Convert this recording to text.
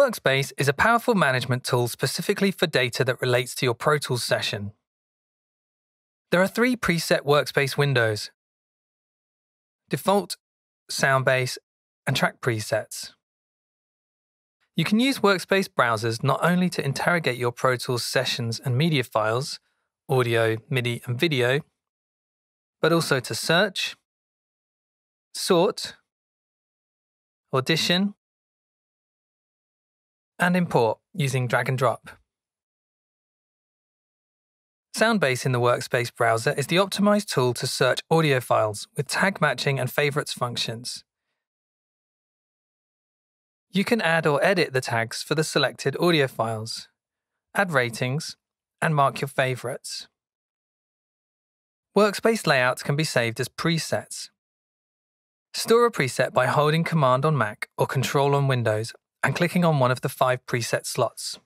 Workspace is a powerful management tool specifically for data that relates to your Pro Tools session. There are three preset workspace windows Default, Soundbase, and Track presets. You can use Workspace browsers not only to interrogate your Pro Tools sessions and media files, audio, MIDI, and video, but also to search, sort, audition, and import using drag and drop. Soundbase in the Workspace browser is the optimized tool to search audio files with tag matching and favorites functions. You can add or edit the tags for the selected audio files, add ratings, and mark your favorites. Workspace layouts can be saved as presets. Store a preset by holding Command on Mac or Control on Windows and clicking on one of the five preset slots.